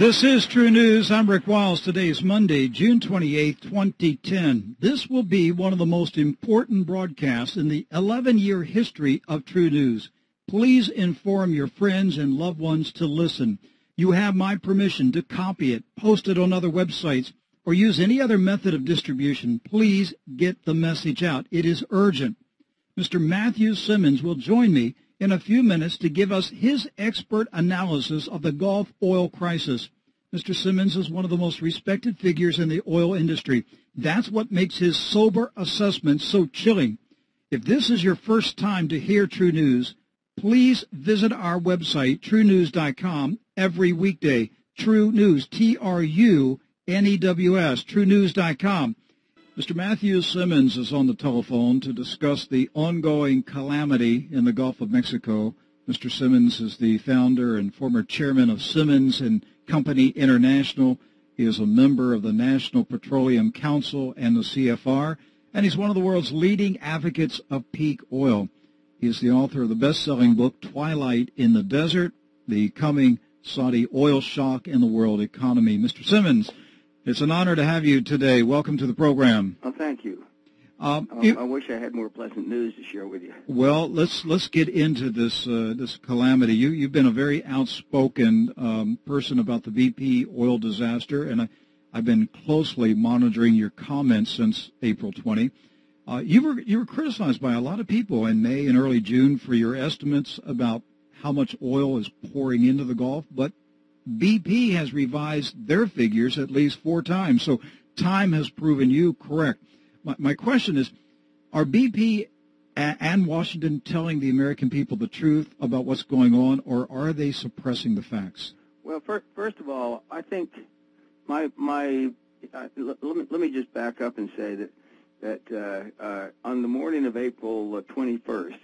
This is TruNews. I'm Rick Wiles. Today is Monday, June 28, 2010. This will be one of the most important broadcasts in the 11-year history of TruNews. Please inform your friends and loved ones to listen. You have my permission to copy it, post it on other websites, or use any other method of distribution. Please get the message out. It is urgent. Mr. Matthew Simmons will join me in a few minutes to give us his expert analysis of the Gulf oil crisis. Mr. Simmons is one of the most respected figures in the oil industry. That's what makes his sober assessment so chilling. If this is your first time to hear TruNews, please visit our website, trunews.com, every weekday. TruNews, T-R-U-N-E-W-S, trunews.com. Mr. Matthew Simmons is on the telephone to discuss the ongoing calamity in the Gulf of Mexico. Mr. Simmons is the founder and former chairman of Simmons and Company International. He is a member of the National Petroleum Council and the CFR, and he's one of the world's leading advocates of peak oil. He is the author of the best-selling book Twilight in the Desert, the coming Saudi oil shock in the world economy. Mr. Simmons, it's an honor to have you today. Welcome to the program. Well, thank you. Um, um, I wish I had more pleasant news to share with you. Well, let's let's get into this uh, this calamity. You you've been a very outspoken um, person about the BP oil disaster, and I, I've been closely monitoring your comments since April 20. Uh, you were you were criticized by a lot of people in May and early June for your estimates about how much oil is pouring into the Gulf, but BP has revised their figures at least four times. So time has proven you correct. My, my question is, are BP and Washington telling the American people the truth about what's going on, or are they suppressing the facts? Well, first, first of all, I think my my uh, let, me, let me just back up and say that that uh, uh, on the morning of April 21st,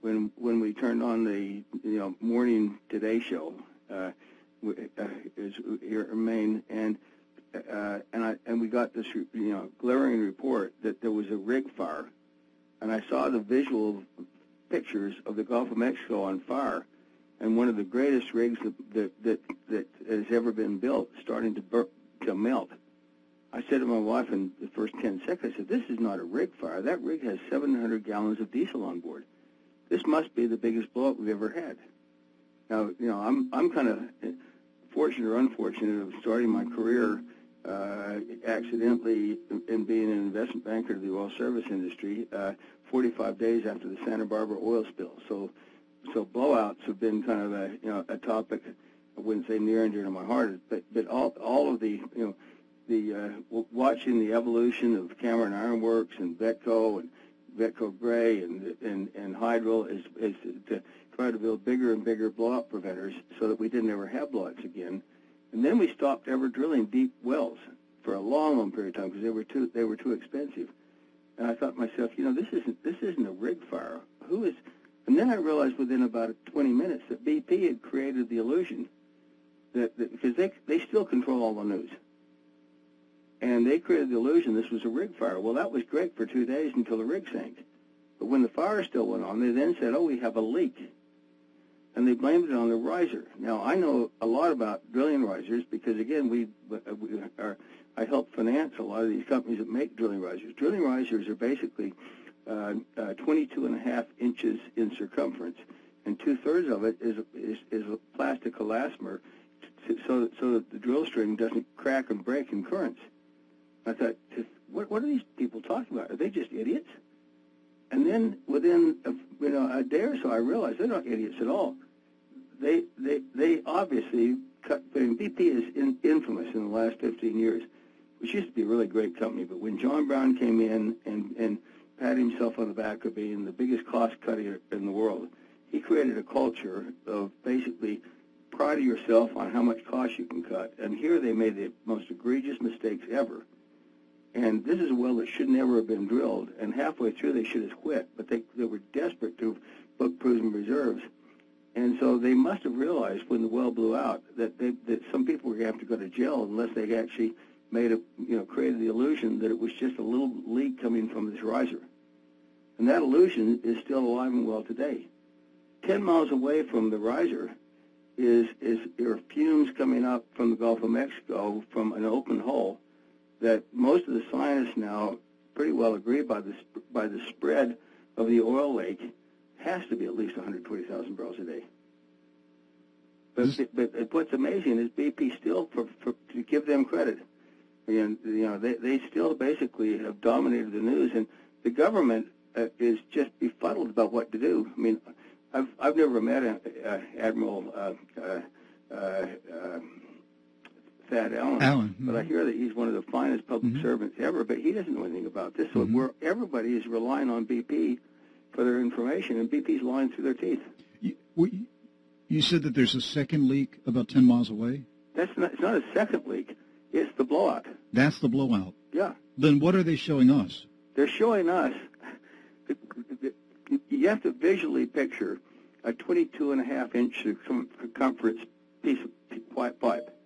when when we turned on the you know morning Today show, uh, uh, is here in Maine, and uh, and I and we got this you know glaring report that there was a rig fire, and I saw the visual pictures of the Gulf of Mexico on fire, and one of the greatest rigs that that that, that has ever been built starting to bur- to melt. I said to my wife in the first 10 seconds, I said, this is not a rig fire. That rig has 700 gallons of diesel on board. This must be the biggest blowout we've ever had. Now, you know, I'm I'm kind of fortunate or unfortunate of starting my career uh, accidentally in being an investment banker to the oil service industry uh, 45 days after the Santa Barbara oil spill. So, so blowouts have been kind of a you know a topic I wouldn't say near and dear to my heart, but but all all of the you know the uh, watching the evolution of Cameron Ironworks and Vetco and Vetco Gray and and and Hydril is is to try to build bigger and bigger blowout preventers so that we didn't ever have blowouts again. And then we stopped ever drilling deep wells for a long, long period of time because they were too they were too expensive. And I thought to myself, you know, this isn't this isn't a rig fire. Who is? And then I realized within about 20 minutes that BP had created the illusion that, that because they they still control all the news. And they created the illusion this was a rig fire. Well, that was great for two days until the rig sank. But when the fire still went on, they then said, oh, we have a leak and they blamed it on the riser. Now I know a lot about drilling risers because again we, we are I help finance a lot of these companies that make drilling risers. Drilling risers are basically uh, uh, 22 and a half inches in circumference, and two thirds of it is is, is a plastic elastomer, so that, so that the drill string doesn't crack and break in currents. I thought, what what are these people talking about? Are they just idiots? And then within a, you know a day or so, I realized they're not idiots at all. They they they obviously cut. I mean, BP is in, infamous in the last 15 years, which used to be a really great company. But when John Browne came in and and patted himself on the back of being the biggest cost cutter in the world, he created a culture of basically pride yourself on how much cost you can cut. And here they made the most egregious mistakes ever and this is a well that should never have been drilled. And halfway through, they should have quit. But they, they were desperate to book proven reserves. And so they must have realized when the well blew out that, they, that some people were going to have to go to jail unless they actually made a, you know, created the illusion that it was just a little leak coming from this riser. And that illusion is still alive and well today. Ten miles away from the riser is, is there are fumes coming up from the Gulf of Mexico from an open hole that most of the scientists now pretty well agree by the by the spread of the oil lake has to be at least 120,000 barrels a day. But, but, what's amazing is BP still, for, for, to give them credit, and you know they, they still basically have dominated the news, and the government uh, is just befuddled about what to do. I mean, I've I've never met uh, Admiral uh, uh, uh, Thad Allen, Allen. but I hear that he's one of the finest public Mhm. servants ever. But he doesn't know anything about this. So Mhm. we're, everybody is relying on BP for their information, and BP's lying through their teeth. You, we- you said that there's a second leak about 10 miles away? That's not, it's not a second leak. It's the blowout. That's the blowout. Yeah. Then what are they showing us? They're showing us, you have to visually picture a 22 and a half inch circumference piece of white pipe.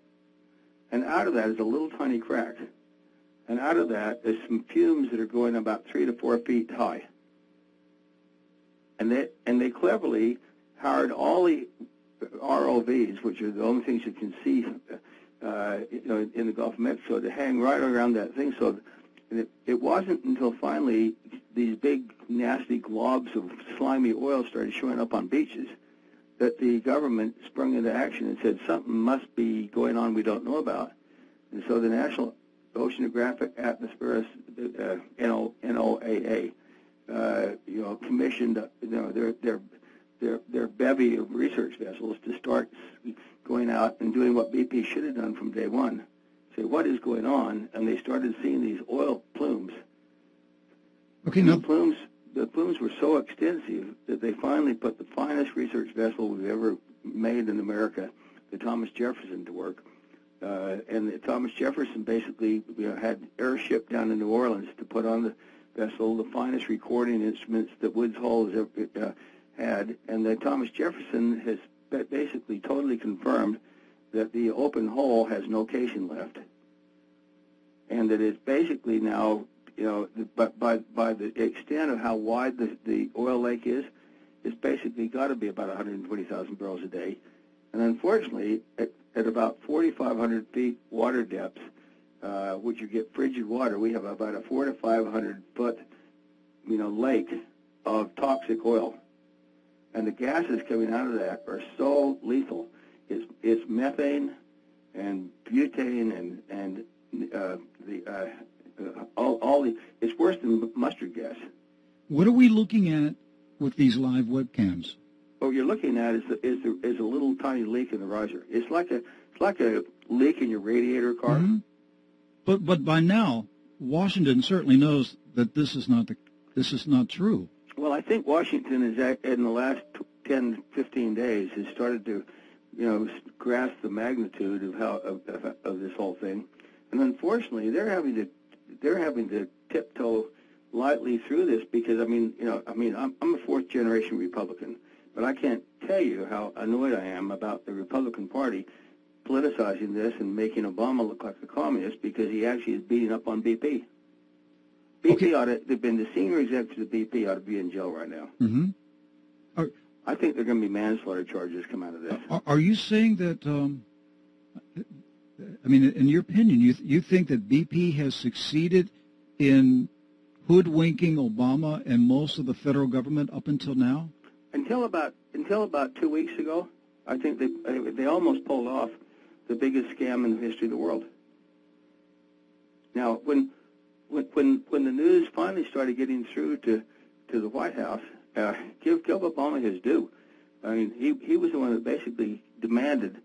And out of that is a little tiny crack. And out of that is some fumes that are going about three to four feet high. And they, and they cleverly hired all the ROVs, which are the only things you can see uh, you know, in the Gulf of Mexico, to hang right around that thing. So it, it wasn't until finally these big, nasty globs of slimy oil started showing up on beaches that the government sprung into action and said something must be going on we don't know about. And so the National Oceanographic Atmospheric uh, NO, NOAA, uh, you know, commissioned you know their their their their bevy of research vessels to start going out and doing what BP should have done from day one. Say what is going on, and they started seeing these oil plumes. Okay, now, plumes the plumes were so extensive that they finally put the finest research vessel we've ever made in America, the Thomas Jefferson, to work. Uh, and the Thomas Jefferson basically you know, had airship down in New Orleans to put on the vessel the finest recording instruments that Woods Hole has ever uh, had. And the Thomas Jefferson has basically totally confirmed that the open hole has no casing left, and that it's basically now you know, but by by the extent of how wide the the oil lake is, it's basically got to be about 120,000 barrels a day, and unfortunately, at, at about 4,500 feet water depth, uh, which you get frigid water, we have about a four to 500 foot, you know, lake of toxic oil, and the gases coming out of that are so lethal. It's it's methane, and butane, and and uh, the uh, all, all the, it's worse than mustard gas. what are we looking at with these live webcams? What you're looking at is the, is, the, is a little tiny leak in the riser. It's like a it's like a leak in your radiator car. Mhm. But but by now, Washington certainly knows that this is not the this is not true. Well, I think Washington is in the last t- 10, 15 days has started to, you know, grasp the magnitude of how of, of, of this whole thing, and unfortunately, they're having to they're having to tiptoe lightly through this because I mean, you know, I mean, I'm, I'm a fourth generation Republican, but I can't tell you how annoyed I am about the Republican Party politicizing this and making Obama look like a communist because he actually is beating up on BP. BP Okay. ought to, they've been the senior executives of BP ought to be in jail right now. Mm-hmm. I think there are going to be manslaughter charges come out of this. Are, are you saying that? Um, I mean, in your opinion, you you think that BP has succeeded in hoodwinking Obama and most of the federal government up until now? Until about until about two weeks ago, I think they they almost pulled off the biggest scam in the history of the world. Now, when when when, the news finally started getting through to to the White House, uh, give give Obama his due. I mean, he he was the one that basically demanded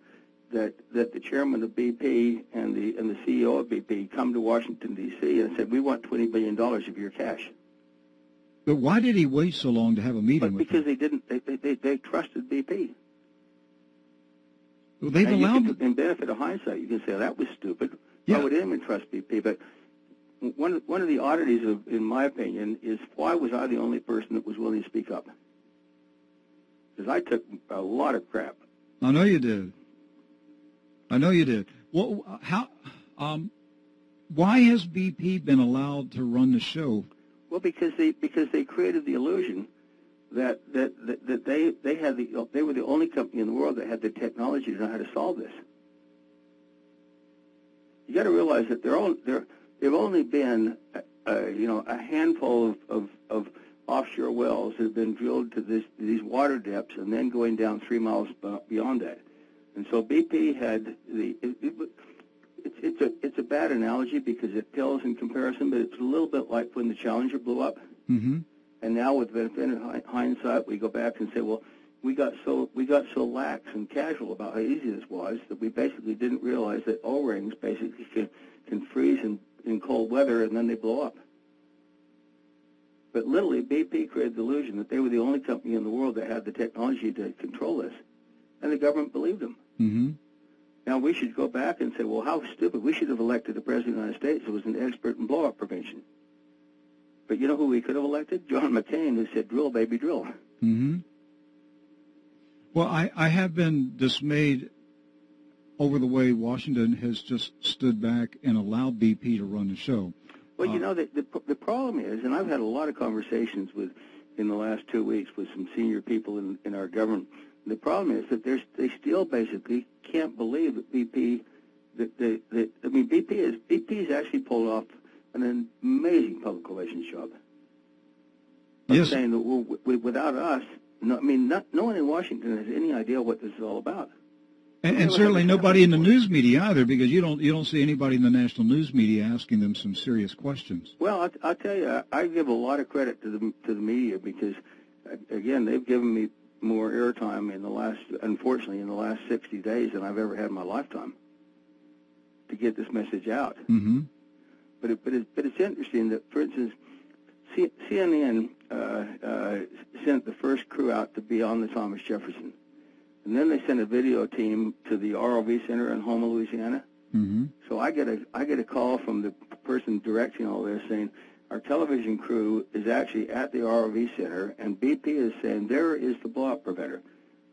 that that the chairman of BP and the and the CEO of BP come to Washington D.C. and said, "We want twenty billion dollars of your cash." But why did he wait so long to have a meeting But because them? they didn't, they they, they, they trusted BP. Well, they've and allowed can, the, in benefit of hindsight, you can say that was stupid. Yeah. Why would anyone trust BP? But one one of the oddities, of, in my opinion, is why was I the only person that was willing to speak up? Because I took a lot of crap. I know you did. I know you did. Well, how? Um, why has BP been allowed to run the show? Well, because they because they created the illusion that that, that, that they they had the they were the only company in the world that had the technology to know how to solve this. you got to realize that they're all they're they've only been uh, you know a handful of, of, of offshore wells that have been drilled to this these water depths and then going down three miles beyond that. And so BP had the it, it, it's it's a it's a bad analogy because it pales in comparison, but it's a little bit like when the Challenger blew up. Mm-hmm. And now with benefit of hindsight, we go back and say, well, we got so we got so lax and casual about how easy this was that we basically didn't realize that O-rings basically can can freeze in, in cold weather and then they blow up. But literally, BP created the illusion that they were the only company in the world that had the technology to control this, and the government believed them. Mm-hmm. Now we should go back and say, well, how stupid! We should have elected a president of the United States who was an expert in blow-up prevention. But you know who we could have elected? John McCain, who said, "Drill, baby, drill." Mm-hmm. Well, I, I have been dismayed over the way Washington has just stood back and allowed BP to run the show. Well, you uh, know, the, the, the problem is, and I've had a lot of conversations with in the last two weeks with some senior people in, in our government. The problem is that there's, they still basically can't believe that BP, that, that, that I mean, BP is actually pulled off an amazing public relations job. I'm yes. saying that without us, no, I mean, not, no one in Washington has any idea what this is all about. And, and certainly nobody in the news media either, because you don't you don't see anybody in the national news media asking them some serious questions. Well, I'll, I'll tell you, I, I give a lot of credit to the to the media because, again, they've given me more airtime in the last, unfortunately, in the last 60 days than I've ever had in my lifetime to get this message out. Mm-hmm. But it, but it, but it's interesting that, for instance, C- CNN uh, uh, sent the first crew out to be on the Thomas Jefferson and then they sent a video team to the ROV Center in Houma, Louisiana. Mm-hmm. So I get a I get a call from the person directing all this saying our television crew is actually at the ROV Center, and BP is saying there is the blow-up preventer.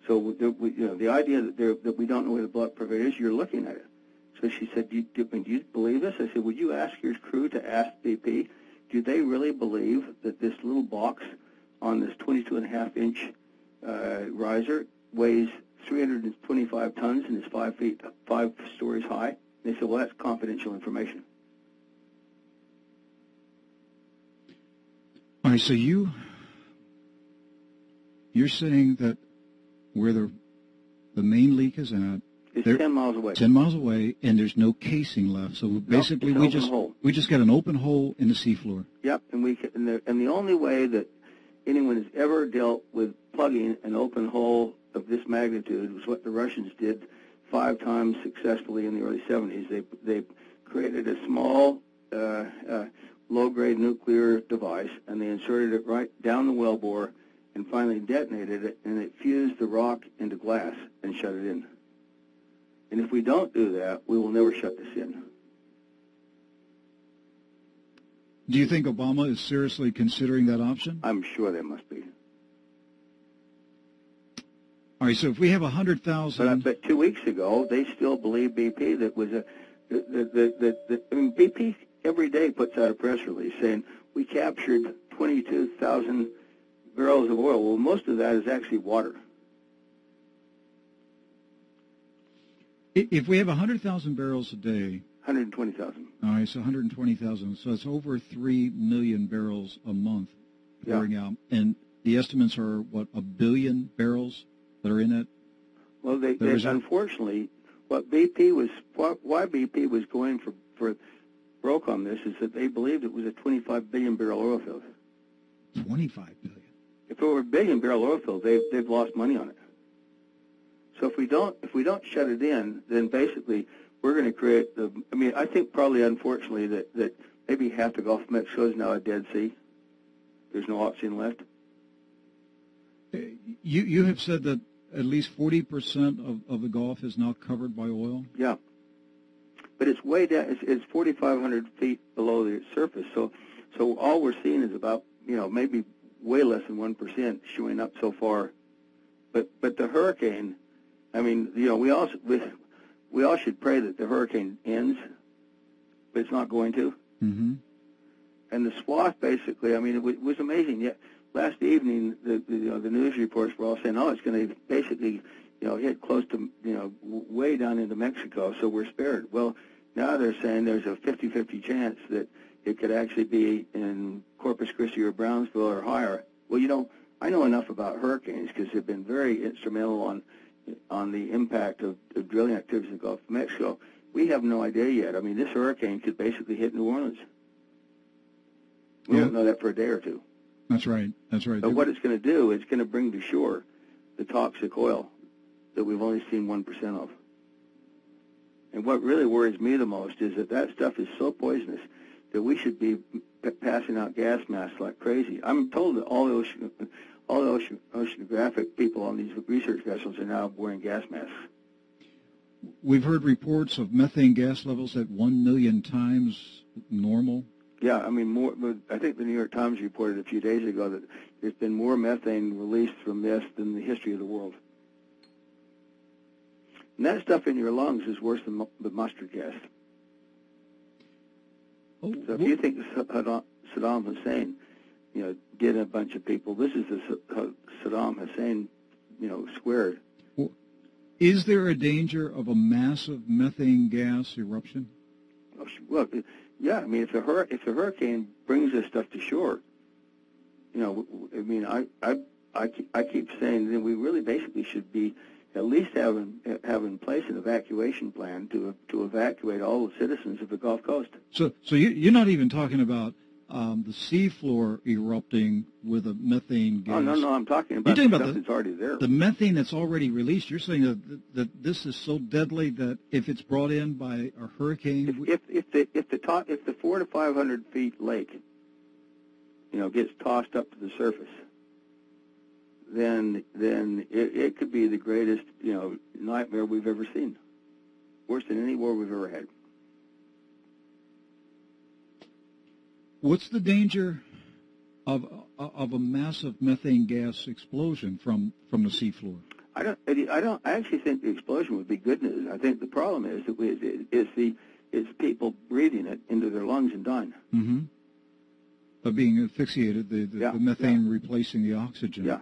So the, we, you know the idea that there, that we don't know where the blow-up preventer is, you're looking at it. So she said, do you, do, do you believe this? I said, would you ask your crew to ask BP, do they really believe that this little box on this 22 and a half inch uh, riser weighs 325 tons and is five feet, five stories high. They said, well, that's confidential information. All right, so you you're saying that where the the main leak is at, it's 10 miles away. 10 miles away, and there's no casing left. So basically, nope, we just hole. we just got an open hole in the seafloor. Yep, and we and the, and the only way that anyone has ever dealt with plugging an open hole of this magnitude was what the Russians did five times successfully in the early 70s. They they created a small uh, uh, low-grade nuclear device, and they inserted it right down the wellbore, and finally detonated it, and it fused the rock into glass and shut it in. And if we don't do that, we will never shut this in. Do you think Obama is seriously considering that option? I'm sure they must be. All right, so if we have a hundred thousand, but, but two weeks ago, they still believe BP that was a that that that I mean BP every day puts out a press release saying we captured 22,000 barrels of oil. Well, most of that is actually water. If we have 100,000 barrels a day, 120,000. All right, so 120,000. So it's over 3 million barrels a month pouring yeah. out. And the estimates are, what, a billion barrels that are in it? Well, they, they unfortunately, what BP was, why BP was going for, for broke on this is that they believed it was a 25 billion barrel oil field. 25 billion. If it were a billion barrel oil field, they've they've lost money on it. So if we don't if we don't shut it in, then basically we're going to create the. I mean, I think probably unfortunately that that maybe half the Gulf of Mexico is now a dead sea. There's no oxygen left. Uh, you you have said that at least 40% of, of the Gulf is now covered by oil? Yeah. But it's way down, it's, it's 4,500 feet below the surface. So, so all we're seeing is about, you know, maybe way less than 1% showing up so far. But, but the hurricane, I mean, you know, we all, we, we all should pray that the hurricane ends, but it's not going to. Mm-hmm. And the swath, basically, I mean, it was, it was amazing. Yeah, last evening, the, the, you know, the news reports were all saying, oh, it's going to basically, you know, hit close to, you know, way down into Mexico, so we're spared. Well, Now they're saying there's a 50-50 chance that it could actually be in Corpus Christi or Brownsville or higher. Well, you know, I know enough about hurricanes because they've been very instrumental on on the impact of, of drilling activities in the Gulf of Mexico. We have no idea yet. I mean, this hurricane could basically hit New Orleans. We Yeah. won't know that for a day or two. That's right. That's right. But what it's going to do, it's going to bring to shore the toxic oil that we've only seen 1% of. And what really worries me the most is that that stuff is so poisonous that we should be p- passing out gas masks like crazy. I'm told that all the ocean, all the ocean, oceanographic people on these research vessels are now wearing gas masks. We've heard reports of methane gas levels at 1 million times normal. Yeah, I mean, more. I think the New York Times reported a few days ago that there's been more methane released from this than the history of the world. And that stuff in your lungs is worse than mu- the mustard gas. Oh, So if you think Saddam Hussein, you know, did a bunch of people, this is the Saddam Hussein, you know, squared. is there a danger of a massive methane gas eruption? Oh, Well, yeah, I mean, if the hur- if the hurricane brings this stuff to shore, you know, I mean, I I I I keep saying that we really basically should be at least having have in place an evacuation plan to to evacuate all the citizens of the Gulf Coast. So, so you, you're not even talking about um, the seafloor erupting with a methane gas. Oh no, no, I'm talking about talking the about the- that's already there. The methane that's already released. You're saying that, that this is so deadly that if it's brought in by a hurricane, if, if if the if the top if the four to five hundred feet lake, you know, gets tossed up to the surface, then then it, it could be the greatest you know nightmare we've ever seen, worse than any war we've ever had. what's the danger of of a massive methane gas explosion from from the seafloor? I don't I don't I actually think the explosion would be good news. I think the problem is that we, is the is people breathing it into their lungs and dying. Mm-hmm. Of being asphyxiated, the, the, Yeah, the methane replacing the oxygen. Yeah, yeah.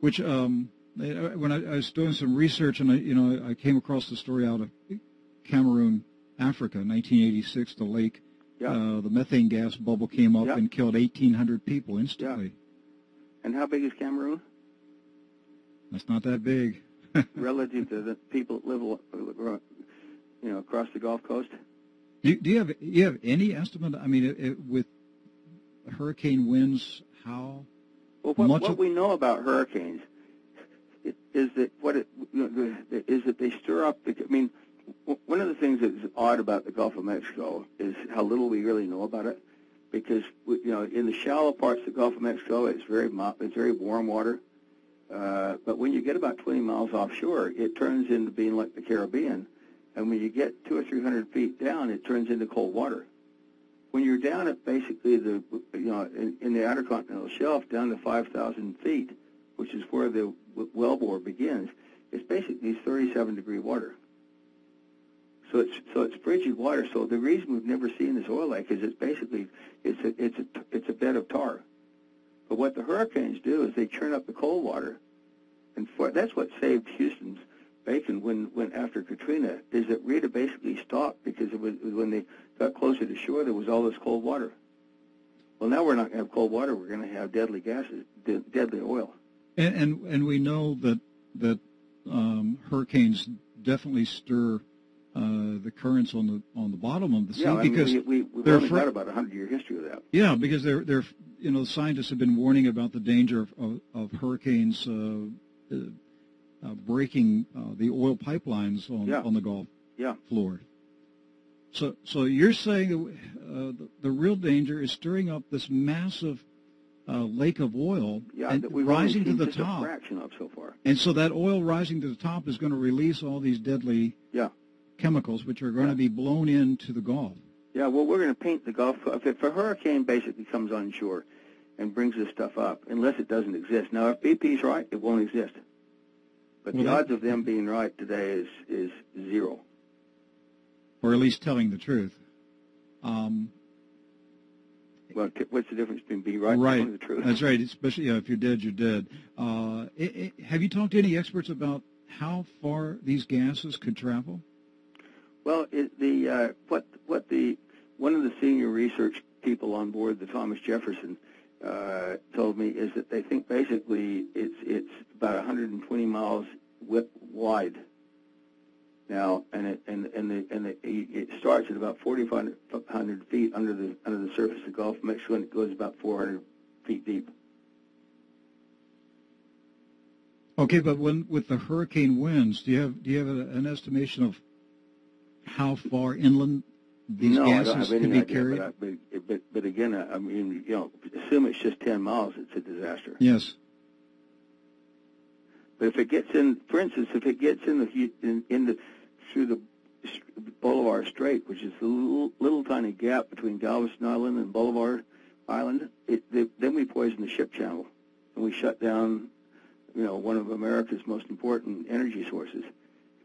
Which, um, eh, when I, I was doing some research, and I, you know, I came across the story out of Cameroon, Africa, 1986. The lake, Yeah. uh, the methane gas bubble came up Yeah. and killed 1,800 people instantly. And how big is Cameroon That's not that big. relative to the people that live, uh, you know, across the Gulf Coast? Do, do you have you have any estimate? I mean, it, it, with hurricane winds, how? Well, what, Much what we know about hurricanes is that what it you know, is that they stir up. The, I mean, w- one of the things that's odd about the Gulf of Mexico is how little we really know about it, because you know in the shallow parts of the Gulf of Mexico, it's very it's very warm water. Uh, but when you get about 20 miles offshore, it turns into being like the Caribbean, and when you get two or three hundred feet down, it turns into cold water when you're down at basically the you know in, in the outer continental shelf down to 5,000 feet, which is where the wellbore begins, it's basically 37 degree water. So it's so it's frigid water. So the reason we've never seen this oil lake is it's basically it's a it's a it's a bed of tar. But what the hurricanes do is they churn up the cold water, and for, that's what saved Houston's bacon when when after Katrina is that Rita basically stopped because it was, when they got closer to shore there was all this cold water. Well, now we're not going to have cold water. We're going to have deadly gases, de- deadly oil. And, and and we know that that um, hurricanes definitely stir uh, the currents on the on the bottom of the sea yeah, I mean, we, we, we've they're only afraid- got about a hundred year history of that. yeah because they're they're you know scientists have been warning about the danger of of, of hurricanes uh, uh, breaking uh, the oil pipelines on Yeah. on the Gulf Yeah. floor. So so you're saying uh, the, the real danger is stirring up this massive uh, lake of oil Yeah, and rising to the top. a fraction of so far. And so that oil rising to the top is going to release all these deadly Yeah. chemicals, which are going to be blown into the Gulf. Yeah, well, we're going to paint the Gulf. If, if a hurricane basically comes on shore and brings this stuff up, unless it doesn't exist. Now, if BP's right, it won't exist. But Well, the odds of them being right today is is zero. or at least telling the truth. Um, Well, what's the difference between being right, and telling the truth? That's right. Especially yeah, if you're dead, you're dead. Uh, i i have you talked to any experts about how far these gases could travel? Well, it, the uh, what what the one of the senior research people on board the Thomas Jefferson uh, told me is that they think basically it's it's about 120 miles wide now, and it and and the and the, it starts at about 4,500 feet under the under the surface of the Gulf of Mexico, and it goes about 400 feet deep. Okay, but when with the hurricane winds, do you have do you have an estimation of how far inland these no, gases I don't have any can be idea, carried? But, I, but, but but again, I mean, you know, assume it's just 10 miles, it's a disaster. Yes. But if it gets in, for instance, if it gets in the in, in the through the Bolivar Strait, which is the little, little tiny gap between Galveston Island and Bolivar Island, it, they, then we poison the ship channel, and we shut down, you know, one of America's most important energy sources.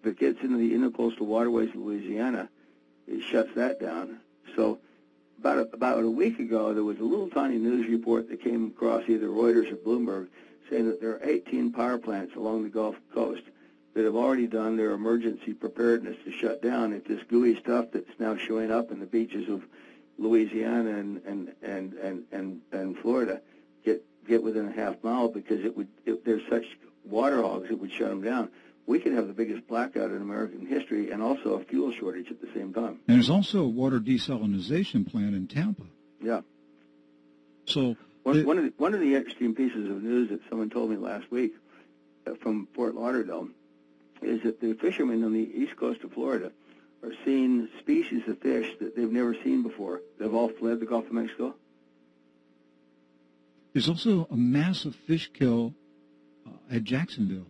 If it gets into the intercoastal waterways of Louisiana, it shuts that down. So about a, about a week ago, there was a little tiny news report that came across either Reuters or Bloomberg saying that there are 18 power plants along the Gulf Coast that have already done their emergency preparedness to shut down if this gooey stuff that's now showing up in the beaches of Louisiana and and and and and, and Florida get get within a half mile because it would if there's such water hogs it would shut them down. We could have the biggest blackout in American history and also a fuel shortage at the same time. And there's also a water desalinization plant in Tampa. Yeah. So one, the, one of the, one of the interesting pieces of news that someone told me last week uh, from Fort Lauderdale is that the fishermen on the east coast of Florida are seeing species of fish that they've never seen before. They've all fled the Gulf of Mexico. There's also a massive fish kill uh, at Jacksonville.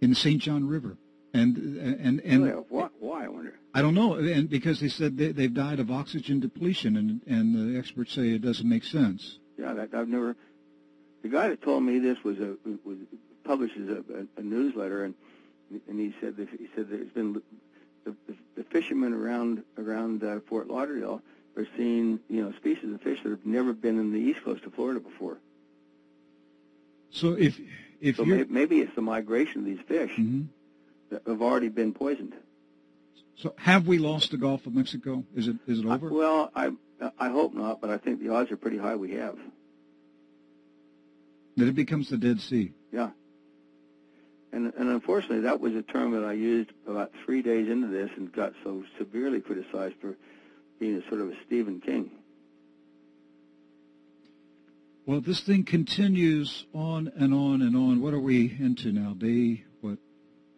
In the St. John River. And and and really? why, why? I wonder. I don't know, and because they said they, they've died of oxygen depletion, and and the experts say it doesn't make sense. Yeah, that, I've never. The guy that told me this was a was publishes a, a, a newsletter, and and he said that he said there's been the, the, the fishermen around around uh, Fort Lauderdale are seeing you know species of fish that have never been in the east coast of Florida before. So if if so maybe, it's the migration of these fish mm-hmm. that have already been poisoned. So have we lost the Gulf of Mexico? Is it is it over? I, well, I I hope not, but I think the odds are pretty high we have. That it becomes the Dead Sea. Yeah. And, and unfortunately, that was a term that I used about three days into this and got so severely criticized for being a sort of a Stephen King. Well, this thing continues on and on and on. What are we into now? Day what?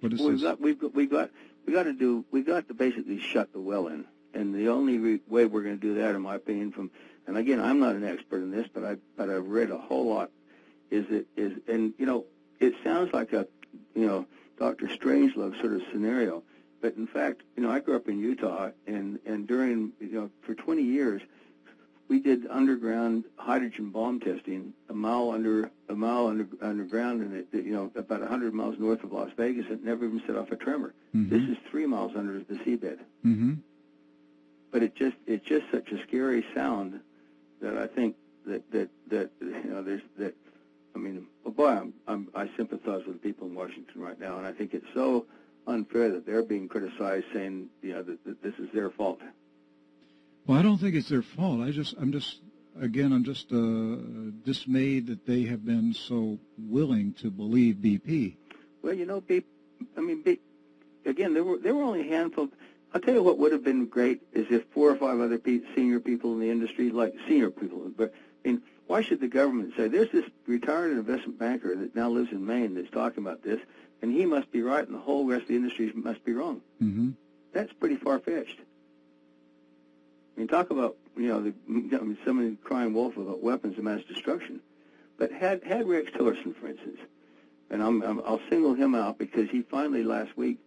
What is well, we've this? got we've got we got we got to do we got to basically shut the well in, and the only re- way we're going to do that, in my opinion, from and again, I'm not an expert in this, but I but I've read a whole lot. Is it is and you know it sounds like a you know Dr. Strangelove sort of scenario, but in fact, you know I grew up in Utah, and and during you know for 20 years we did underground hydrogen bomb testing a mile under a mile under, underground and it, you know about 100 miles north of Las Vegas it never even set off a tremor Mhm. this is 3 miles under the seabed Mm-hmm. but it just it's just such a scary sound that I think that that that you know there's that I mean well, boy I'm, I'm I sympathize with the people in Washington right now and I think it's so unfair that they're being criticized saying you know that, that this is their fault Well, I don't think it's their fault. I just, I'm just, again, I'm just uh, dismayed that they have been so willing to believe BP. Well, you know, be, I mean, be, again, there were there were only a handful. I'll tell you what would have been great is if four or five other pe- senior people in the industry, like senior people, but I mean, why should the government say there's this retired investment banker that now lives in Maine that's talking about this, and he must be right, and the whole rest of the industry must be wrong? Mm-hmm. That's pretty far fetched. I mean, talk about you know the I mean, somebody crying wolf about weapons of mass destruction. But had had Rex Tillerson, for instance, and I'm, I'm I'll single him out because he finally last week,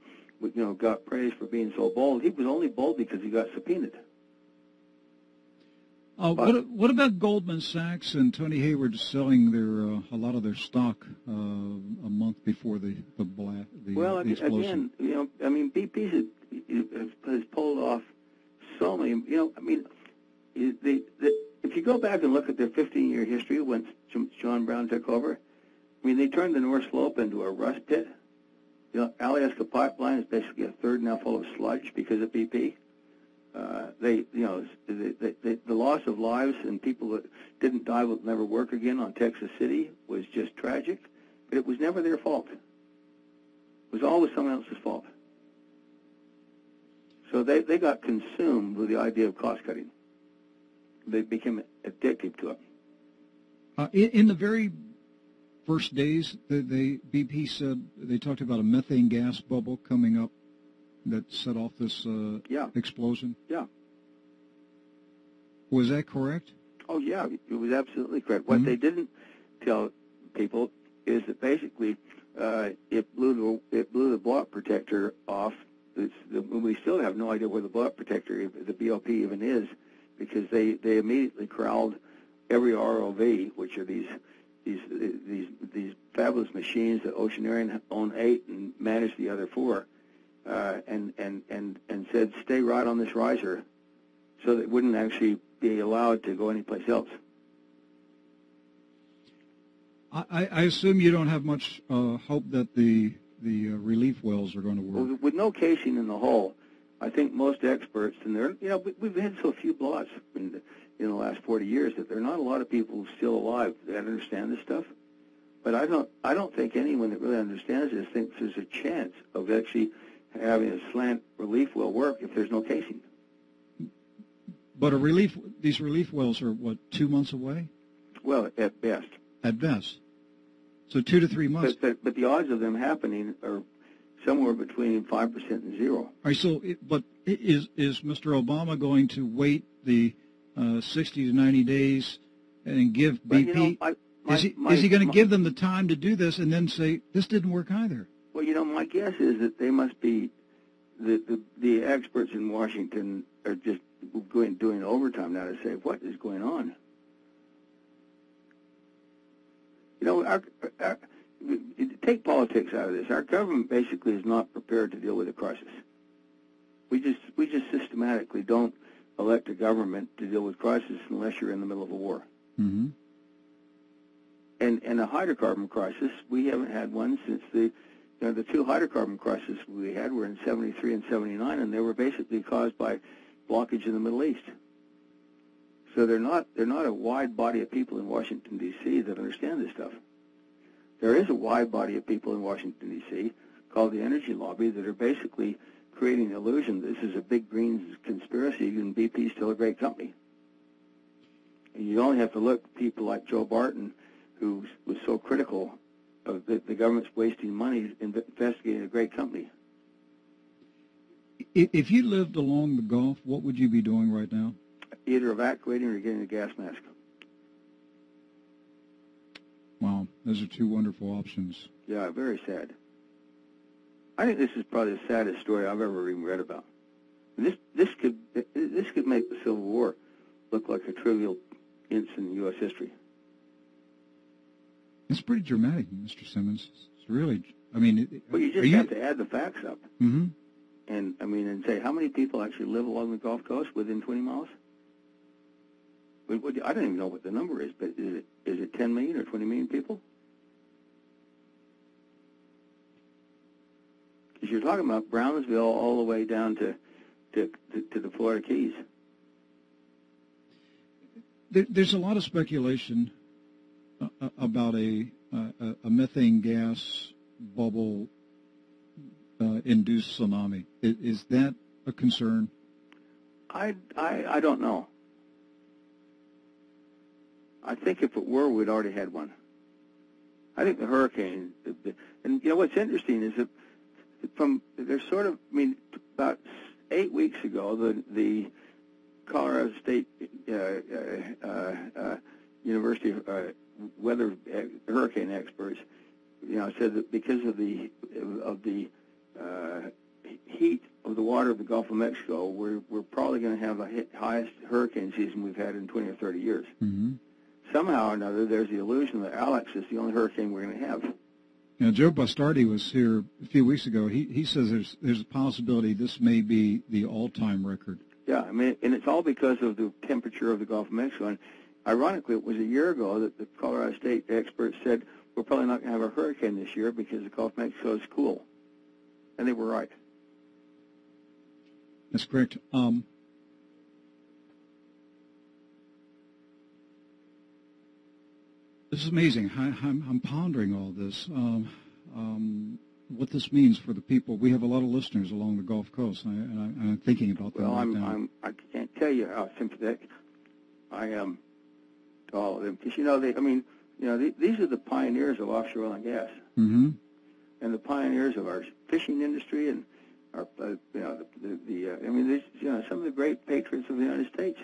you know, got praise for being so bold. He was only bold because he got subpoenaed. Uh, what, what about Goldman Sachs and Tony Hayward selling their uh, a lot of their stock uh, a month before the the, bla- the, Well, the explosion? again, you know, I mean, BP has, has pulled off so many. You know, I mean, they, they, if you go back and look at their 15-year history when John Browne took over, I mean, they turned the North Slope into a rust pit. You know, Alaska Pipeline is basically a third now full of sludge because of BP. Uh, they, you know, the, the, the loss of lives and people that didn't die will never work again on Texas City was just tragic, but it was never their fault. It was always someone else's fault. So they, they got consumed with the idea of cost cutting. They became addicted to it. Uh, in, in, the very first days, the, the BP said they talked about a methane gas bubble coming up that set off this uh, yeah. explosion. Yeah. Was that correct? Oh yeah, it was absolutely correct. What mm-hmm. they didn't tell people is that basically uh, it blew the it blew the block protector off. We still have no idea where the block protector, the BOP, even is, because they they immediately corralled every ROV, which are these these these these fabulous machines that Oceaneering own eight and manage the other four, uh, and and and and said stay right on this riser, so that it wouldn't actually be allowed to go anyplace else. I, I assume you don't have much uh, hope that the the uh, relief wells are going to work. Well, with no casing in the hull, I think most experts, and there, you know, we've had so few blowouts in the, in the last 40 years that there are not a lot of people still alive that understand this stuff. But I don't, I don't think anyone that really understands this thinks there's a chance of actually having a slant relief well work if there's no casing. But a relief, these relief wells are what two months away? Well, at best. At best. So two to three months. But, but, but the odds of them happening are somewhere between five percent and zero. All right. So, it, but is is Mr. Obama going to wait the uh, sixty to ninety days and give BP? You know, I, my, is he my, is he going to give them the time to do this and then say this didn't work either? Well, you know, my guess is that they must be the the, the experts in Washington are just going doing overtime now to say what is going on. You know, our, our, take politics out of this. Our government basically is not prepared to deal with a crisis. We just we just systematically don't elect a government to deal with crisis unless you're in the middle of a war. Mm-hmm. And and a hydrocarbon crisis, we haven't had one since the you know, the two hydrocarbon crises we had were in 73 and 79, and they were basically caused by blockage in the Middle East. So they're not they're not a wide body of people in Washington D.C. that understand this stuff. There is a wide body of people in Washington D.C. called the energy lobby that are basically creating the illusion this is a big green conspiracy and BP is still a great company. And you only have to look at people like Joe Barton, who was so critical of the, the government's wasting money investigating a great company. If you lived along the Gulf, what would you be doing right now? Either evacuating or getting a gas mask. Wow, those are two wonderful options. Yeah, very sad. I think this is probably the saddest story I've ever even read about. This this could this could make the Civil War look like a trivial incident in U.S. history. It's pretty dramatic, Mr. Simmons. It's really, I mean. Well, you just you, have to add the facts up. Mm-hmm. And I mean, and say how many people actually live along the Gulf Coast within 20 miles. I don't even know what the number is, but is it is it 10 million or 20 million people? Because you're talking about Brownsville all the way down to to, to, to the Florida Keys. There, there's a lot of speculation uh, uh about a, uh, a methane gas bubble uh, induced tsunami. Is, is, that a concern? I, I I don't know. I think if it were, we'd already had one. I think the hurricane, and you know what's interesting is that from there's sort of, I mean, about eight weeks ago, the the Colorado State uh, uh, uh, uh University uh, weather uh, hurricane experts, you know, said that because of the of the heat of the water of the Gulf of Mexico, we're we're probably going to have the highest hurricane season we've had in 20 or 30 years. Mm-hmm somehow or another, there's the illusion that Alex is the only hurricane we're going to have. You know, Joe Bastardi was here a few weeks ago. He he says there's there's a possibility this may be the all-time record. Yeah, I mean, and it's all because of the temperature of the Gulf of Mexico. And ironically, it was a year ago that the Colorado State experts said we're probably not going to have a hurricane this year because the Gulf of Mexico is cool. and they were right. That's correct. Um, this is amazing. I, am pondering all this. Um, um, what this means for the people. We have a lot of listeners along the Gulf Coast, and I, am thinking about them well, right I'm, now. I'm, I can't tell you how sympathetic I am to all of them because you know they. I mean, you know, they, these are the pioneers of offshore oil and gas, mm-hmm. and the pioneers of our fishing industry and our, uh, you know, the, the, the uh, I mean, these, you know, some of the great patriots of the United States.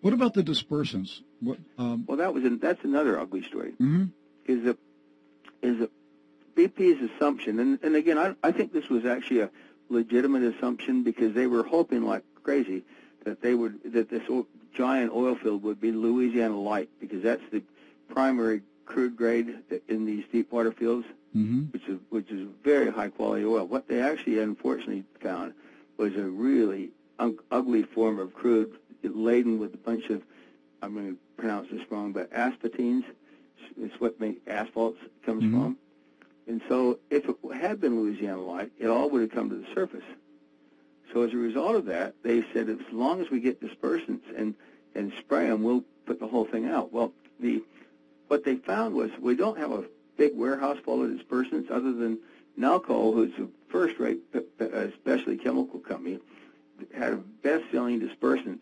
What about the dispersants? What? Um, well, that was an, that's another ugly story. Mm-hmm. Is that is that BP's assumption, and, and again, I, I think this was actually a legitimate assumption because they were hoping like crazy that they would that this giant oil field would be Louisiana Light because that's the primary crude grade in these deep water fields, mm-hmm. which is which is very high quality oil. What they actually unfortunately found was a really un- ugly form of crude laden with a bunch of I'm going to pronounce this wrong, but aspartines. is what make asphalt comes mm-hmm. from. And so if it had been Louisiana Light, it all would have come to the surface. So as a result of that, they said as long as we get dispersants and, and spray them, we'll put the whole thing out. Well, the what they found was we don't have a big warehouse full of dispersants other than Nalco, who's a first-rate specialty chemical company, had a best-selling dispersant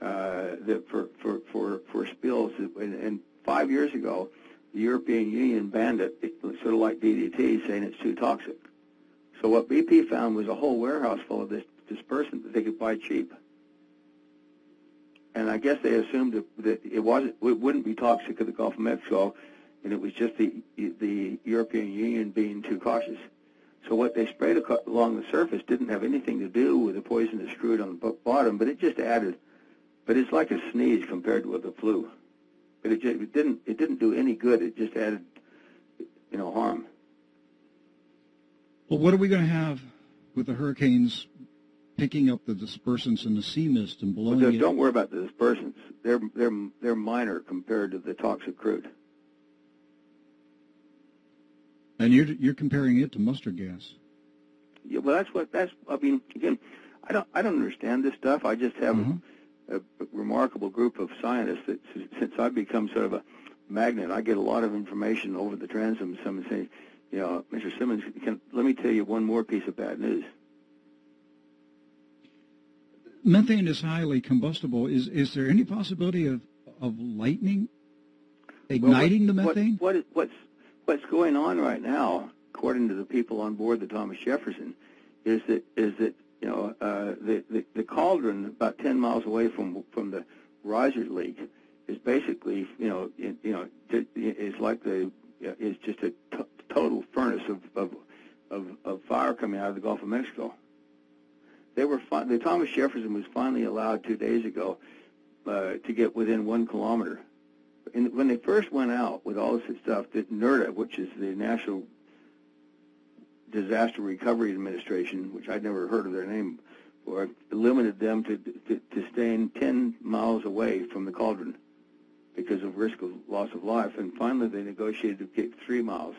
uh, that for, for, for, for spills. And, and five years ago, the European Union banned it, sort of like DDT, saying it's too toxic. So what BP found was a whole warehouse full of this dispersant that they could buy cheap. And I guess they assumed that it wasn't, it wouldn't be toxic in the Gulf of Mexico, and it was just the the European Union being too cautious. So what they sprayed along the surface didn't have anything to do with the poison poisonous crude on the bottom, but it just added. But it's like a sneeze compared to the flu but it, just, it didn't it didn't do any good. It just added, you know, harm. Well, what are we going to have with the hurricanes picking up the dispersants in the sea mist and blowing well, it? Don't worry about the dispersants. They're they're they're minor compared to the toxic crude. And you're you're comparing it to mustard gas. Yeah, well, that's what that's. I mean, again, I don't I don't understand this stuff. I just have. Mm-hmm a remarkable group of scientists that since I've become sort of a magnet, I get a lot of information over the transom. Someone say, you know, Mr. Simmons, can, let me tell you one more piece of bad news. Methane is highly combustible. Is is there any possibility of, of lightning igniting well, what, the methane? What, what, what's what's going on right now, according to the people on board the Thomas Jefferson, is that is that you know, uh, the, the, the cauldron about 10 miles away from from the riser leak is basically, you know, you know, is like the is just a total furnace of, of of of fire coming out of the Gulf of Mexico. They were the Thomas Jefferson was finally allowed two days ago uh, to get within one kilometer. And when they first went out with all this stuff, that NERDA, which is the National Disaster Recovery Administration, which I'd never heard of their name before, limited them to, to, to staying 10 miles away from the cauldron because of risk of loss of life. And finally, they negotiated to get three miles.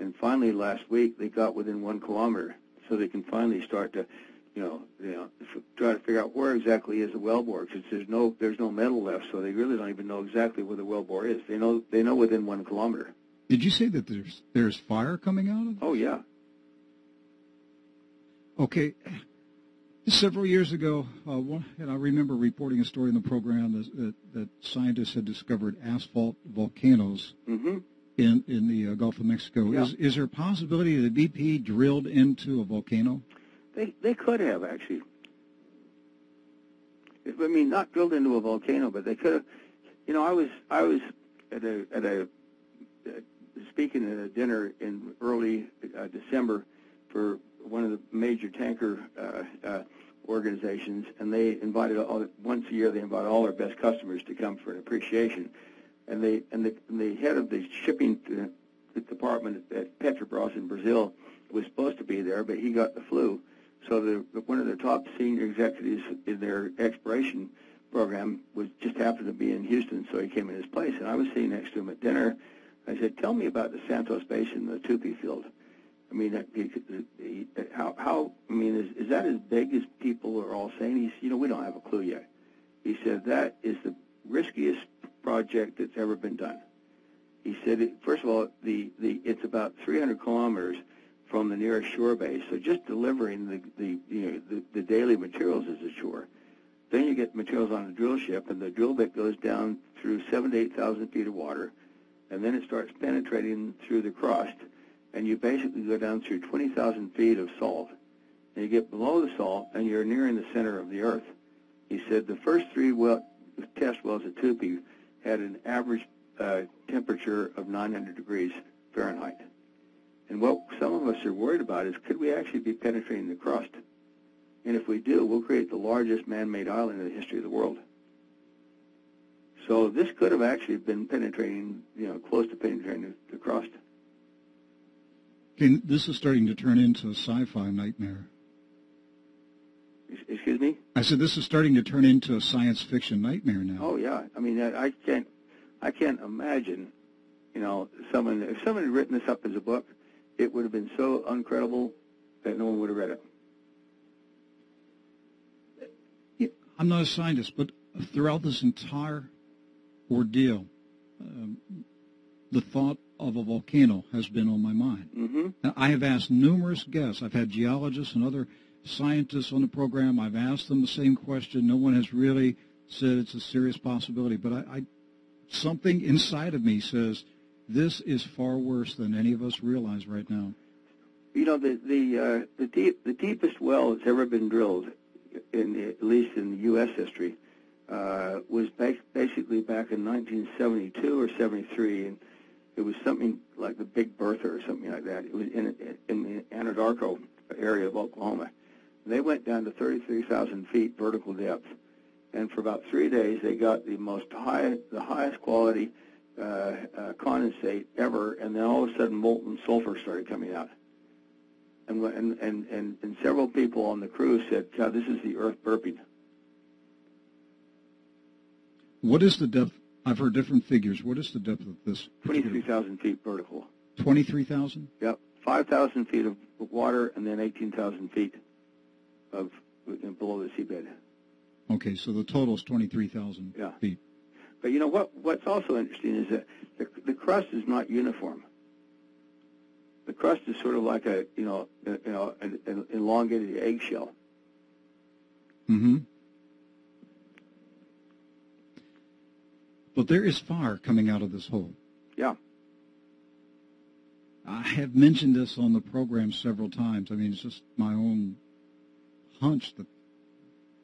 And finally, last week, they got within one kilometer, so they can finally start to, you know, you know, try to figure out where exactly is the wellbore, because there's no there's no metal left, so they really don't even know exactly where the wellbore is. They know they know within one kilometer. Did you say that there's there's fire coming out of? Oh yeah. Okay. Several years ago, uh, one, and I remember reporting a story in the program that, that, that scientists had discovered asphalt volcanoes mm-hmm. in in the uh, Gulf of Mexico. Yeah. Is is there a possibility that BP drilled into a volcano? They they could have actually. I mean, not drilled into a volcano, but they could have. You know, I was I was at a at a uh, speaking at a dinner in early uh, December for one of the major tanker uh, uh, organizations, and they invited all, once a year. They invite all their best customers to come for an appreciation, and they and the, and the head of the shipping uh, department at Petrobras in Brazil was supposed to be there, but he got the flu. So the, one of the top senior executives in their exploration program was just happened to be in Houston, so he came in his place. And I was sitting next to him at dinner. I said, "Tell me about the Santos Basin, the Tupi field." I mean, the- how, how, I mean, is, is that as big as people are all saying? He's, you know, we don't have a clue yet. He said that is the riskiest project that's ever been done. He said, it, first of all, the, the, it's about 300 kilometers from the nearest shore base, so just delivering the, the, you know, the, the daily materials is a chore. Then you get materials on a drill ship, and the drill bit goes down through seven to 8,000 feet of water, and then it starts penetrating through the crust, and you basically go down through 20,000 feet of salt. And you get below the salt, and you're nearing the center of the earth. He said the first three well, test wells at Tupi had an average uh, temperature of 900 degrees Fahrenheit. And what some of us are worried about is could we actually be penetrating the crust? And if we do, we'll create the largest man-made island in the history of the world. So this could have actually been penetrating, you know, close to penetrating the, the crust. Okay, this is starting to turn into a sci-fi nightmare. Excuse me? I said this is starting to turn into a science fiction nightmare now. Oh yeah. I mean, I, can't, I can't imagine, you know, someone if someone had written this up as a book, it would have been so incredible that no one would have read it. I'm not a scientist, but throughout this entire ordeal, um, the thought of a volcano has been on my mind. Mm-hmm. Now, I have asked numerous guests. I've had geologists and other scientists on the program. I've asked them the same question. No one has really said it's a serious possibility. But I, I something inside of me says this is far worse than any of us realize right now. You know, the the uh, the deep the deepest well that's ever been drilled, in the, at least in the U.S. history, uh, was ba- basically back in 1972 or 73, and it was something like the Big Bertha or something like that. It was in in the Anadarko area of Oklahoma. They went down to 33,000 feet vertical depth, and for about three days they got the most high, the highest quality uh, uh, condensate ever, and then all of a sudden molten sulfur started coming out. And, and, and, and, and several people on the crew said, God, this is the earth burping. What is the depth? I've heard different figures. What is the depth of this? 23,000 feet vertical. 23,000? Yep. 5,000 feet of water and then 18,000 feet of below the seabed. Okay, so the total is 23,000 Yeah. feet. But you know what? What's also interesting is that the, the crust is not uniform. The crust is sort of like a you know a, you know an, an elongated eggshell. Mm-hmm. But there is fire coming out of this hole. Yeah. I have mentioned this on the program several times. I mean, it's just my own hunch that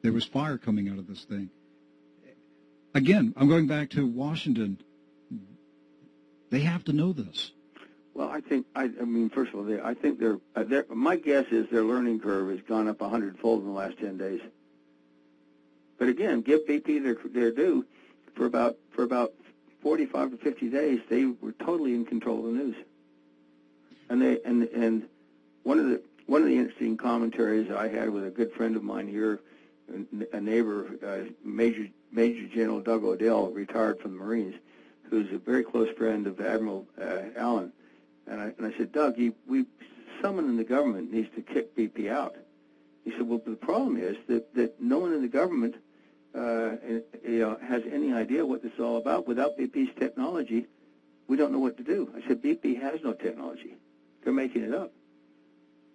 there was fire coming out of this thing. Again, I'm going back to Washington. They have to know this. Well, I think I, I mean first of all, they, I think they're, uh, they're my guess is their learning curve has gone up a hundredfold in the last ten days. But again, give BP their their due. For about for about 45 to 50 days, they were totally in control of the news. And they and and one of the one of the interesting commentaries I had with a good friend of mine here, a neighbor, uh, Major Major General Doug O'Dell, retired from the Marines, who's a very close friend of Admiral uh, Allen. And I, and I said, Doug, you, we, someone in the government needs to kick BP out. He said, well, the problem is that, that no one in the government has any idea what this is all about. Without BP's technology, we don't know what to do. I said, BP has no technology. They're making it up.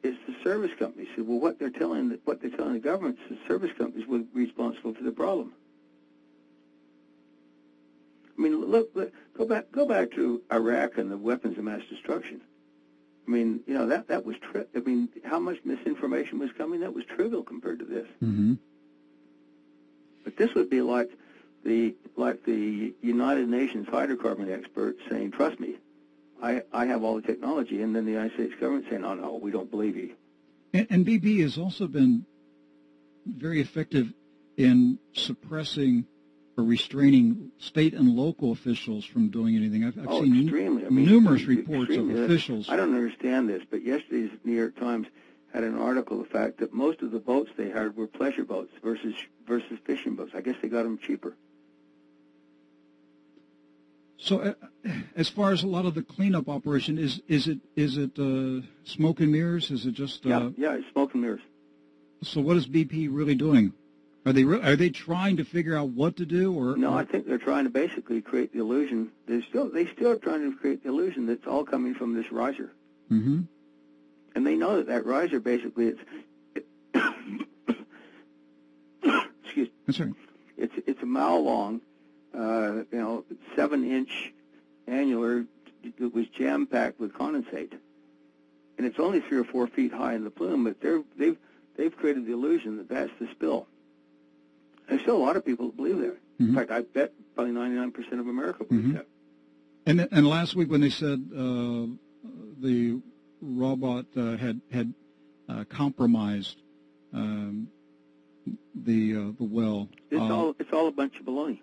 It's the service companies. Said, well, what they're telling the, what they're telling the government is the service companies were responsible for the problem. I mean, look, look, go back, go back to Iraq and the weapons of mass destruction. I mean, you know that that was. I mean, how much misinformation was coming? That was trivial compared to this. Mm-hmm. But this would be like the like the United Nations hydrocarbon experts saying, "Trust me, I I have all the technology," and then the United States government saying, "Oh no, we don't believe you." And, and BP has also been very effective in suppressing or restraining state and local officials from doing anything. I've, I've oh, seen extremely. I mean, numerous reports extremely. of officials. I don't understand this, but yesterday's New York Times had an article the fact that most of the boats they hired were pleasure boats versus versus fishing boats. I guess they got them cheaper. So, uh, as far as a lot of the cleanup operation, is is it is it uh, smoke and mirrors? Is it just? Uh, yeah, yeah, it's smoke and mirrors. So, what is BP really doing? Are they re- are they trying to figure out what to do, or No, or- I think they're trying to basically create the illusion. They're still they still are trying to create the illusion that it's all coming from this riser, Mhm. And they know that that riser basically it's. excuse right. it's it's a mile long, uh, you know, seven inch annular. that was jam packed with condensate, and it's only three or four feet high in the plume. But they're they've they've created the illusion that that's the spill. There's still a lot of people that believe that. In Mhm. fact, I bet probably 99% of America believes Mhm. that. And and last week when they said uh, the robot uh, had had uh, compromised um, the uh, the well, It's all it's all a bunch of baloney.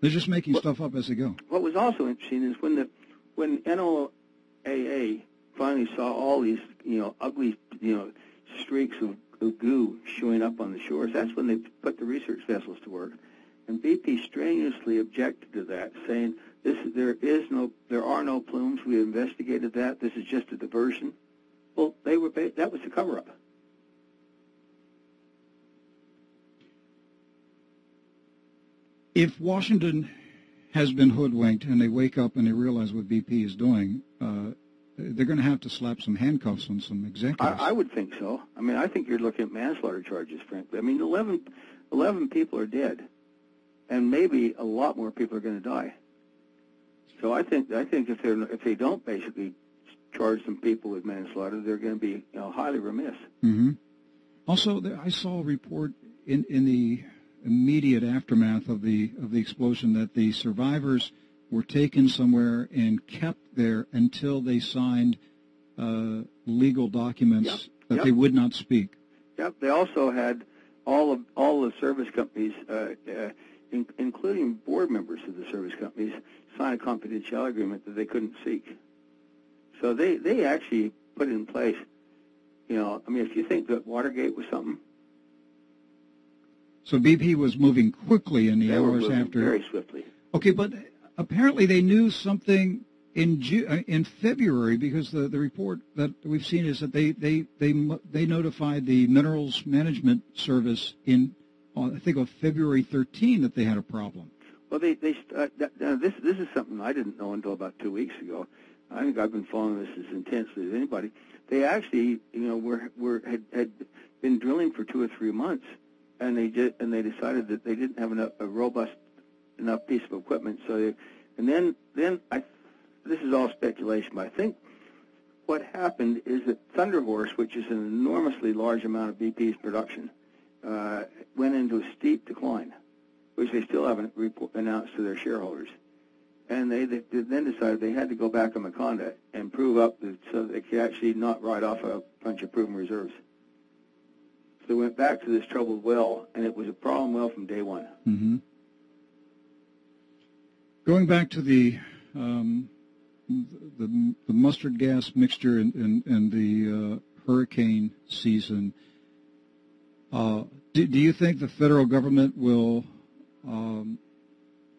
they're just making What- stuff up as they go. What was also interesting is when the when NOAA finally saw all these you know ugly you know streaks of, of goo showing up on the shores. That's when they put the research vessels to work, and BP strenuously objected to that, saying this there is no there are no plumes. We investigated that. This is just a diversion. Well, they were that was the cover up. If Washington has been hoodwinked and they wake up and they realize what BP is doing, uh, they're going to have to slap some handcuffs on some executives. I, I would think so. I mean, I think you're looking at manslaughter charges, frankly. I mean, 11, 11 people are dead, and maybe a lot more people are going to die. So I think I think if they if they don't basically charge some people with manslaughter, they're going to be you know, highly remiss. hmm Also, I saw a report in, in the immediate aftermath of the of the explosion that the survivors were taken somewhere and kept there until they signed uh, legal documents Yep, that yep. they would not speak. Yep. They also had all of all the service companies, uh, uh, in, including board members of the service companies, sign a confidentiality agreement that they couldn't seek. So they they actually put it in place. You know, I mean, if you think that Watergate was something, So BP was moving quickly in the they hours after. very swiftly. Okay, but apparently they knew something in Ju- uh, in February because the, the report that we've seen is that they they they they notified the Minerals Management Service in I think on February 13 that they had a problem. Well, they they uh, that, this this is something I didn't know until about two weeks ago. I think I've been following this as intensely as anybody. They actually, you know, were were had, had been drilling for two or three months, and they did and they decided that they didn't have enough a robust enough piece of equipment. So, they, and then then I, this is all speculation, but I think what happened is that Thunder Horse, which is an enormously large amount of BP's production, uh, went into a steep decline which they still haven't announced to their shareholders. And they, they then decided they had to go back on Macondo and prove up that, so they could actually not write off a bunch of proven reserves. So they went back to this troubled well, and it was a problem well from day one. hmm Going back to the um, the, the mustard gas mixture and, and, and the uh, hurricane season, uh, do, do you think the federal government will um,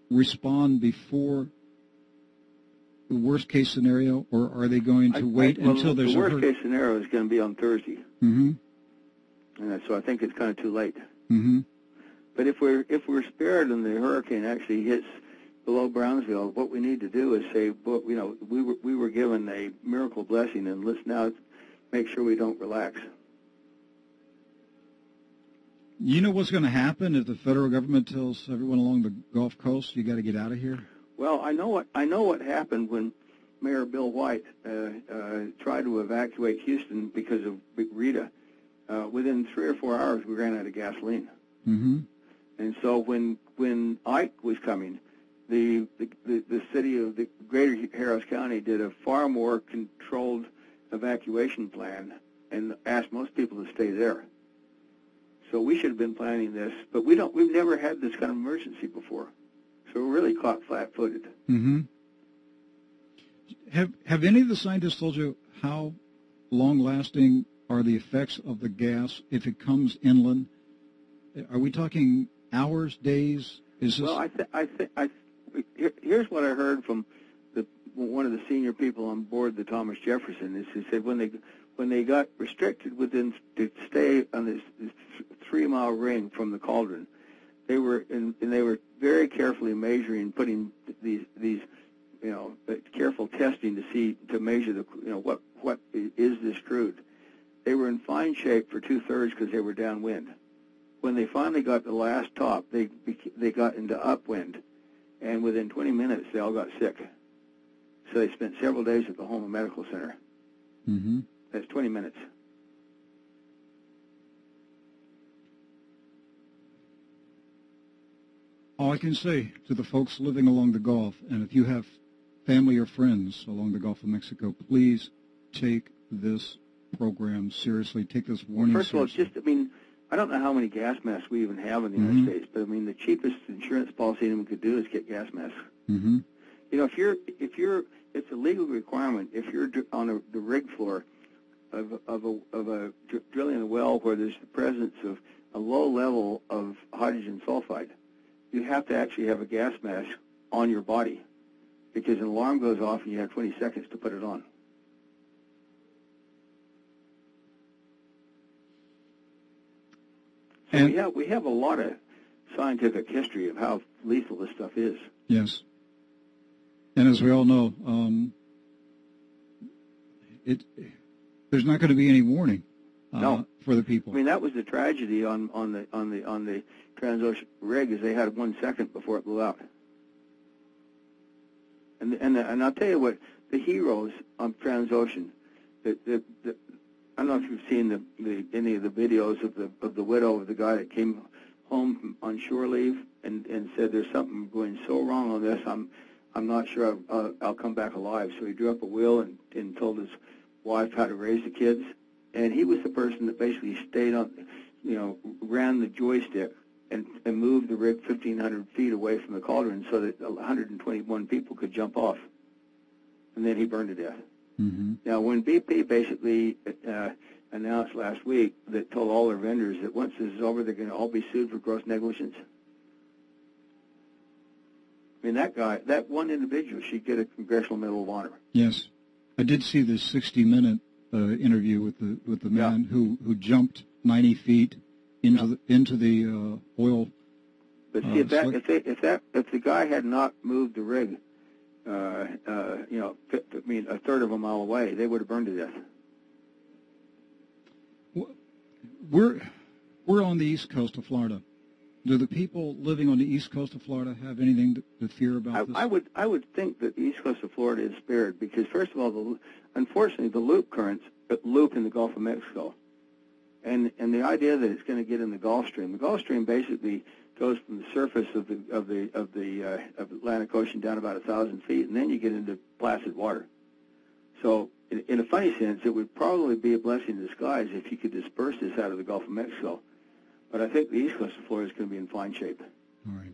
respond before the worst case scenario, or are they going to I- wait I, well, until there's the a worst case scenario is going to be on Thursday, hmm and so I think it's kind of too late. hmm But if we're if we're spared and the hurricane actually hits below Brownsville, what we need to do is say, well, you know, we were we were given a miracle blessing, and let's now make sure we don't relax. You know what's going to happen if the federal government tells everyone along the Gulf Coast you got to get out of here? Well, I know what I know what happened when Mayor Bill White uh, uh, tried to evacuate Houston because of Big Rita. Uh, within three or four hours, we ran out of gasoline, hmm and so when when Ike was coming, the the, the, the city of the Greater Harris County did a far more controlled evacuation plan and asked most people to stay there. So we should have been planning this, but we don't. We've never had this kind of emergency before, so we're really caught flat-footed. hmm Have Have any of the scientists told you how long-lasting are the effects of the gas if it comes inland? Are we talking hours, days? Is this? Well, I, th- I, th- I, here, here's what I heard from the one of the senior people on board the Thomas Jefferson. Is he said when they when they got restricted within to stay on this, this three mile ring from the cauldron, they were in, and they were very carefully measuring, putting these these you know careful testing to see to measure the you know what what is this crude. They were in fine shape for two thirds because they were downwind. When they finally got the last top, they they got into upwind, and within 20 minutes they all got sick. So they spent several days at the Houma Medical Center. Mm-hmm. That's 20 minutes. All I can say to the folks living along the Gulf, and if you have family or friends along the Gulf of Mexico, please take this program seriously. Take this warning well, first seriously. of all, just I mean, I don't know how many gas masks we even have in the mm-hmm. United States, but I mean, the cheapest insurance policy anyone could do is get gas masks. Mm-hmm. You know, if you're if you're it's a legal requirement if you're on a, the rig floor of of a of a drilling a well where there's the presence of a low level of hydrogen sulfide, you have to actually have a gas mask on your body because an alarm goes off and you have 20 seconds to put it on. So and we have we have a lot of scientific history of how lethal this stuff is. Yes. And as we all know, um, it there's not going to be any warning uh, no. for the people. I mean, that was the tragedy on, on the on the on the Transocean rig is they had one second before it blew out. And and and I'll tell you what, the heroes on Transocean, the, the, the I don't know if you've seen the, the any of the videos of the of the widow of the guy that came home on shore leave and and said there's something going so wrong on this. I'm I'm not sure I'll, uh, I'll come back alive. So he drew up a will and, and told his wife how to raise the kids. And he was the person that basically stayed on, you know, ran the joystick and, and moved the rig 1,500 feet away from the cauldron so that 121 people could jump off. And then he burned to death. Mm-hmm. Now, when BP basically uh, announced last week that told all their vendors that once this is over, they're going to all be sued for gross negligence, I mean, that guy, that one individual should get a Congressional Medal of Honor. Yes. I did see the 60-minute uh, interview with the with the man yeah. who, who jumped 90 feet into yeah. the into the uh, oil. But see, uh, if that if, they, if that if the guy had not moved the rig, uh, uh, you know, I mean, a third of a mile away, they would have burned to death. We're we're on the east coast of Florida. Do the people living on the east coast of Florida have anything to, to fear about I, this? I would I would think that the east coast of Florida is spared because first of all, the, unfortunately, the loop currents loop in the Gulf of Mexico, and and the idea that it's going to get in the Gulf Stream, the Gulf Stream basically goes from the surface of the of the of the uh, of Atlantic Ocean down about a thousand feet, and then you get into placid water. So, in, in a funny sense, it would probably be a blessing in disguise if you could disperse this out of the Gulf of Mexico but I think the east coast of Florida is going to be in fine shape. All right.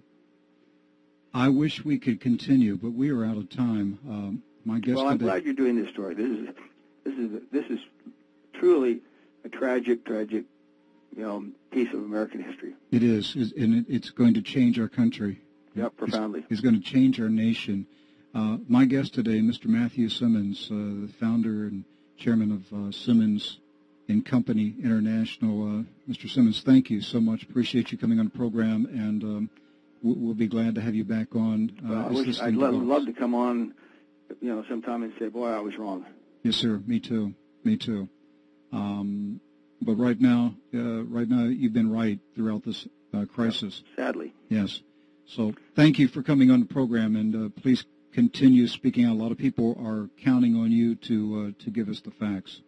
I wish we could continue, but we are out of time. Um, my guest well, I'm today... glad you're doing this story. This is this is this is truly a tragic, tragic, you know, piece of American history. It is, and it's going to change our country. Yep, profoundly. It's, it's going to change our nation. Uh, my guest today, Mr. Matthew Simmons, uh, the founder and chairman of uh, Simmons and Company International. Uh, Mr. Simmons, thank you so much. Appreciate you coming on the program, and um, we'll be glad to have you back on. Uh, well, I I'd lo- love to come on, you know, sometime and say, boy, I was wrong. Yes, sir. Me too. Me too. Um, but right now, uh, right now, you've been right throughout this uh, crisis. Sadly. Yes. So thank you for coming on the program, and uh, please continue speaking out. A lot of people are counting on you to uh, to give us the facts.